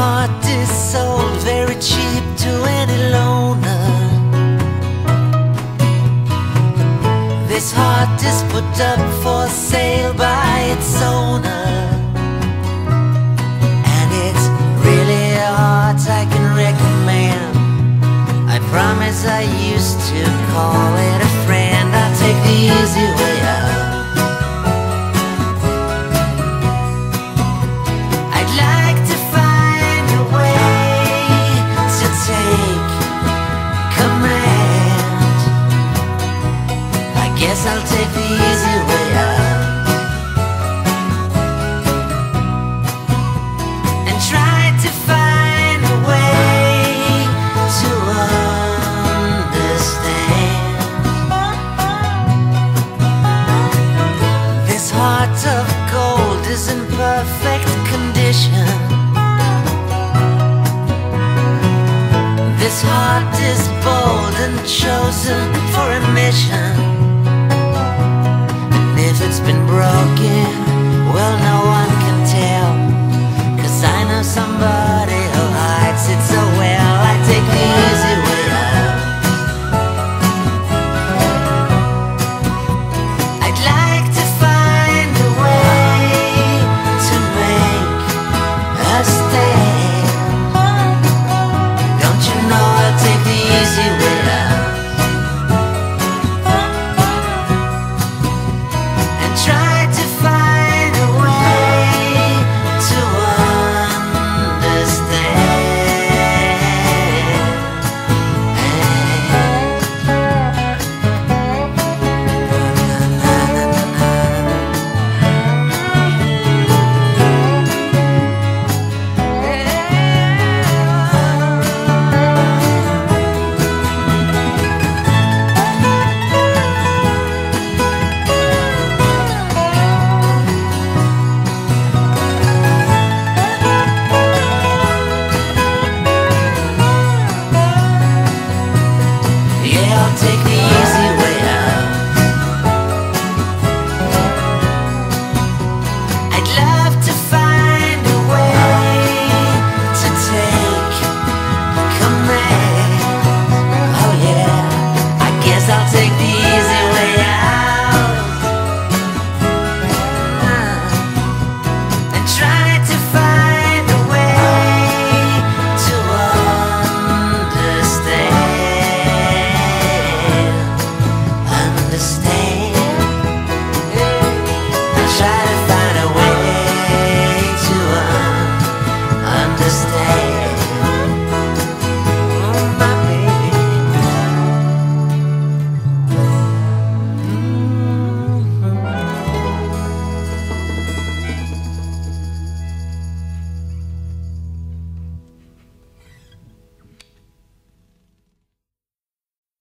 heart is sold very cheap to any loner. This heart is put up for sale by its owner. And it's really a heart I can recommend. I promise I used to call it a friend. I'll take the easy guess I'll take the easy way out. And try to find a way to understand. This heart of gold is in perfect condition. This heart is bold and chosen for a mission. Been broken, take